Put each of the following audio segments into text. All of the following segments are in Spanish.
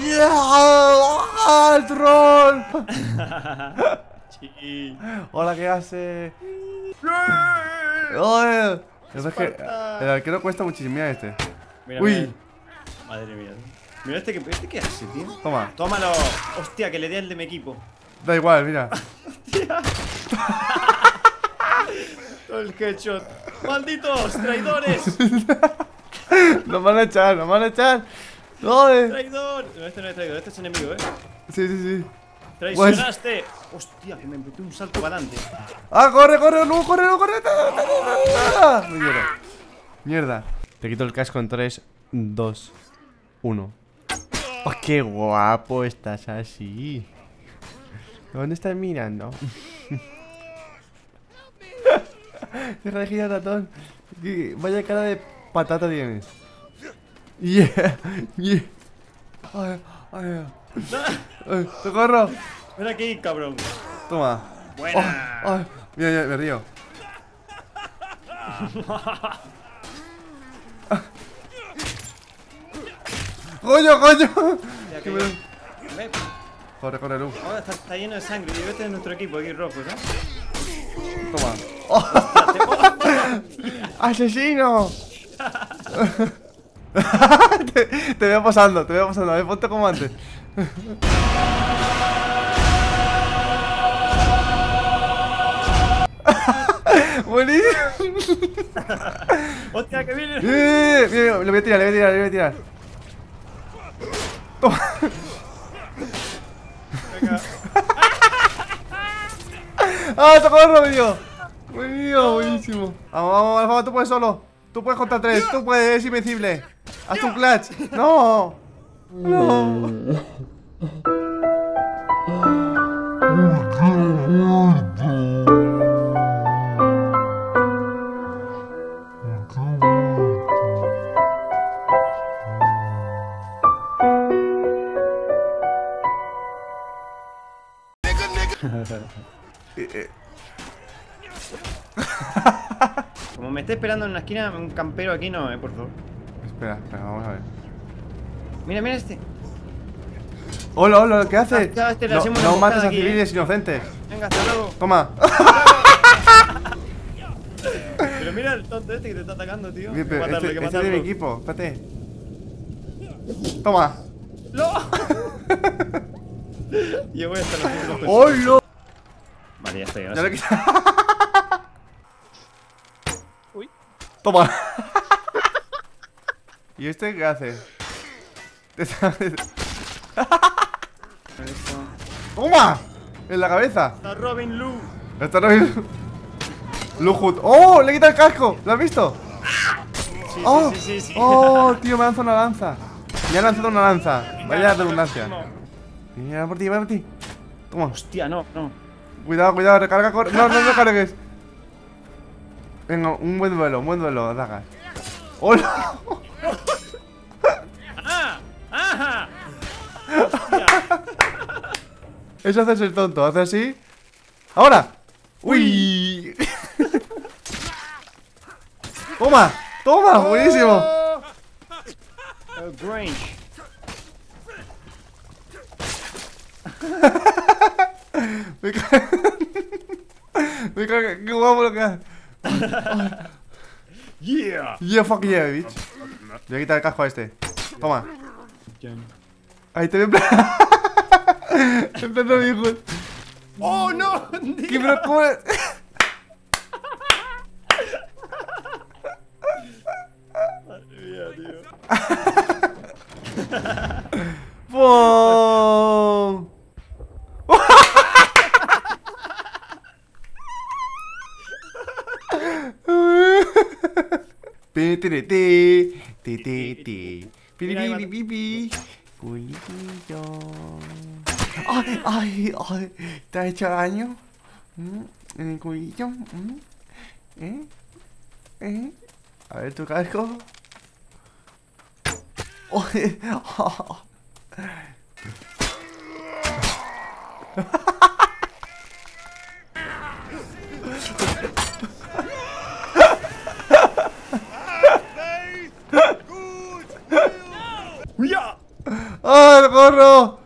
¡Yeah! ¡El troll! Sí. Hola, ¿qué hace? Oye, es que el arquero cuesta muchísimo. Mira este. Mira, Uy. mira. Madre mía. Mira este que este qué hace, tío. Toma. Tómalo. Hostia, que le dé el de mi equipo. Da igual, mira. El headshot. ¡Malditos traidores! Nos van a echar, nos van a echar. Joder. ¡Traidor! No, este no es traidor, este es enemigo, eh. Sí, sí, sí. ¡Traicionaste! Hostia, que me metí un salto para adelante. ¡Ah, corre, corre! ¡No, corre, no, corre! Mierda. Te quito el casco en 3, 2, 1. ¡Oh, qué guapo estás así! ¿Dónde estás mirando? Deja de girar ratón. Vaya cara de patata tienes. Yeah, yeah. Ay, ay, ay. ¡Socorro! Ven aquí, cabrón. Toma. Buena. Oh, ay, mira, mira, me río. ¡Coño, coño! Me- Corre, corre, Lu. Ahora está, está lleno de sangre. Y este es nuestro equipo aquí rojo, ¿no? Toma. ¡Asesino! te, te veo pasando, te veo pasando. A ver, ponte como antes. Buenísimo. ¡Hostia, que viene! Eh, le voy a tirar, le voy a tirar, le voy a tirar. Toma. Venga. ¡Ah, socorro, dio! Me dio, buenísimo. Vamos, vamos, vamos, tú puedes solo. Tú puedes contra tres, tú puedes, eres invencible. Haz tu clutch. ¡No! ¡No! Como me esté esperando en una esquina, un campero aquí no, eh, por favor. Espera, espera, vamos a ver. Mira, mira este. Hola, hola, ¿qué haces? Ah, este no no mates a aquí, ¿eh? civiles inocentes. Venga, hasta luego. Toma. Pero mira el tonto este que te está atacando, tío. Que pero matarlo, este, que este es de mi equipo, espérate. Toma. ¡No! Yo voy hasta los últimos coches. ¡Hola! Vale, ya estoy. Ya sí. quita. Uy. Toma. ¿Y este qué hace? Está- ¡Toma! En la cabeza. A Robin Lou. Está no Lujut. ¡Oh! ¡Le quita el casco! ¿Lo has visto? Sí, ¡Oh! sí, sí, sí, sí. ¡Oh! Tío, me lanza una lanza. Me ha lanzado una lanza. Vaya redundancia. Mira por ti, va por ti. Toma. Hostia, no, no. Cuidado, cuidado, recarga, corre. No, no, no cargues. Venga, un buen duelo, un buen duelo, dagas. ¡Hola! Eso hace ser tonto, hace así. ¡Ahora! ¡Uy! ¡Toma! ¡Toma! ¡Buenísimo! El Grange. Me cae. Me. ¡Qué guapo lo que hace! Yeah. Yeah, fuck yeah, bitch. Voy a quitar el casco a este. Toma. Ahí te veo plan de hijo. ¡Oh, no! ¿Qué pero cómo es? Madre mía, tío. ¡Pum! Ti, ti, ti, ti, ti, ti. ¡Ay, ay, ay! ¿Te ha hecho daño? ¿Mm? ¿En el cubillo? ¿Mm? ¿Eh? ¿Eh? A ver tu casco. Oye, ¡Ya! ¡Ah, socorro!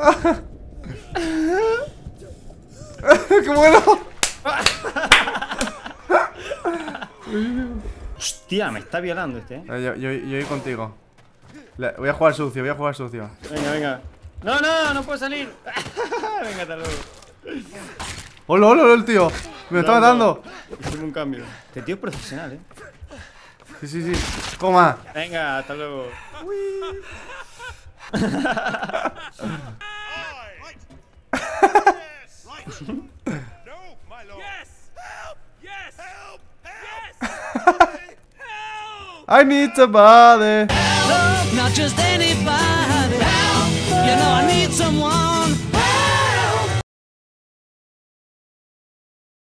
¡Qué bueno! Hostia, me está violando este, eh. Eh, Yo, yo, yo voy contigo. Le- voy a jugar sucio, voy a jugar sucio. Venga, venga. No, no, no puedo salir. venga, hasta luego. ¡Hola, hola, hola, el tío! ¡Me está matando! Hicimos un cambio. Este tío es profesional, eh. Sí, sí, sí. Toma. Venga, hasta luego. I need somebody. not just anybody. You know I need someone